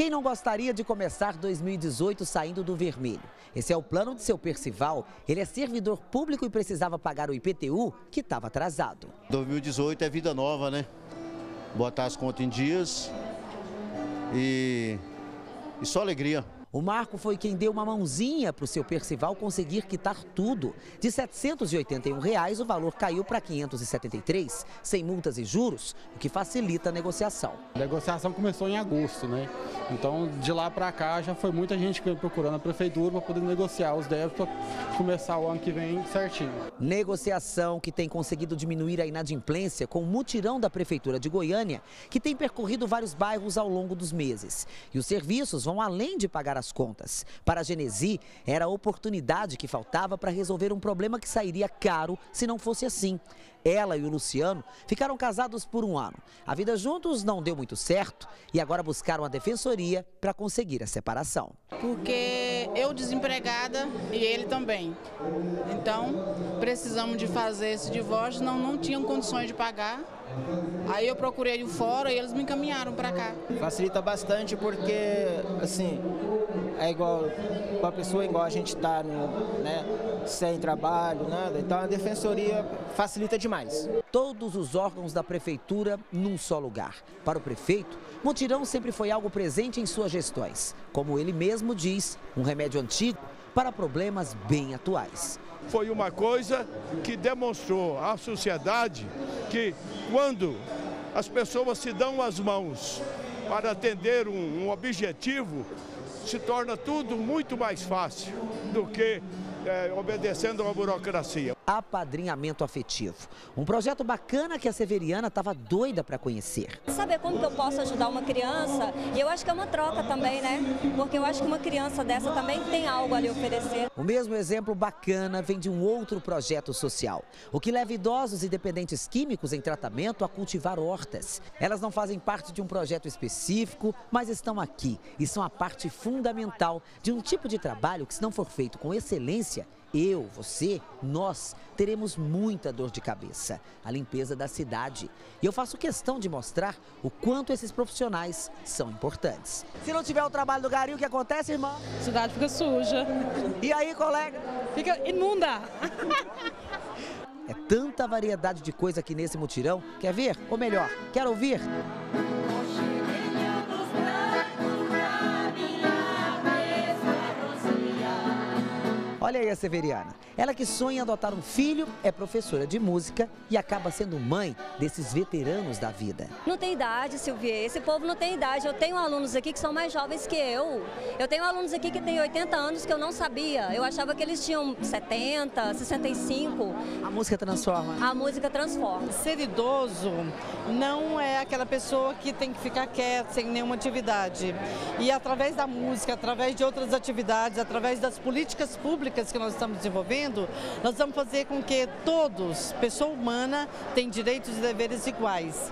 Quem não gostaria de começar 2018 saindo do vermelho? Esse é o plano de seu Percival. Ele é servidor público e precisava pagar o IPTU, que estava atrasado. 2018 é vida nova, né? Botar as contas em dias e, e só alegria. O Marco foi quem deu uma mãozinha para o seu Percival conseguir quitar tudo. De 781 reais, o valor caiu para 573, sem multas e juros, o que facilita a negociação. A negociação começou em agosto, né? Então, de lá para cá, já foi muita gente procurando a prefeitura para poder negociar os débitos para começar o ano que vem certinho. Negociação que tem conseguido diminuir a inadimplência com o mutirão da Prefeitura de Goiânia, que tem percorrido vários bairros ao longo dos meses. E os serviços vão além de pagar as contas. Para a Genesi, era a oportunidade que faltava para resolver um problema que sairia caro se não fosse assim. Ela e o Luciano ficaram casados por um ano. A vida juntos não deu muito certo e agora buscaram a defensoria para conseguir a separação. Porque eu desempregada e ele também. Então, precisamos de fazer esse divórcio, não, não tinham condições de pagar. Aí eu procurei o fora e eles me encaminharam para cá. Facilita bastante porque, assim, é igual uma pessoa igual a gente está né, sem trabalho, nada. Então a defensoria facilita demais. Todos os órgãos da prefeitura num só lugar. Para o prefeito, mutirão sempre foi algo presente em suas gestões. Como ele mesmo diz, um remédio antigo para problemas bem atuais. Foi uma coisa que demonstrou à sociedade que quando as pessoas se dão as mãos para atender um, um objetivo, se torna tudo muito mais fácil do que é, obedecendo a uma burocracia. Apadrinhamento afetivo. Um projeto bacana que a Severiana estava doida para conhecer. Saber como que eu posso ajudar uma criança, e eu acho que é uma troca também, né? Porque eu acho que uma criança dessa também tem algo a lhe oferecer. O mesmo exemplo bacana vem de um outro projeto social, o que leva idosos e dependentes químicos em tratamento a cultivar hortas. Elas não fazem parte de um projeto específico, mas estão aqui e são a parte fundamental de um tipo de trabalho que, se não for feito com excelência, eu, você, nós teremos muita dor de cabeça. A limpeza da cidade. E eu faço questão de mostrar o quanto esses profissionais são importantes. Se não tiver o trabalho do Gari, o que acontece, irmão? A cidade fica suja. E aí, colega? Fica imunda. É tanta variedade de coisa aqui nesse mutirão. Quer ver? Ou melhor, quer ouvir? Olha aí a Severiana. Ela que sonha em adotar um filho, é professora de música e acaba sendo mãe desses veteranos da vida. Não tem idade, Silvia. Esse povo não tem idade. Eu tenho alunos aqui que são mais jovens que eu. Eu tenho alunos aqui que têm 80 anos que eu não sabia. Eu achava que eles tinham 70, 65. A música transforma. A música transforma. Ser idoso não é aquela pessoa que tem que ficar quieta, sem nenhuma atividade. E através da música, através de outras atividades, através das políticas públicas que nós estamos desenvolvendo, nós vamos fazer com que todos, pessoa humana, tenham direitos e deveres iguais.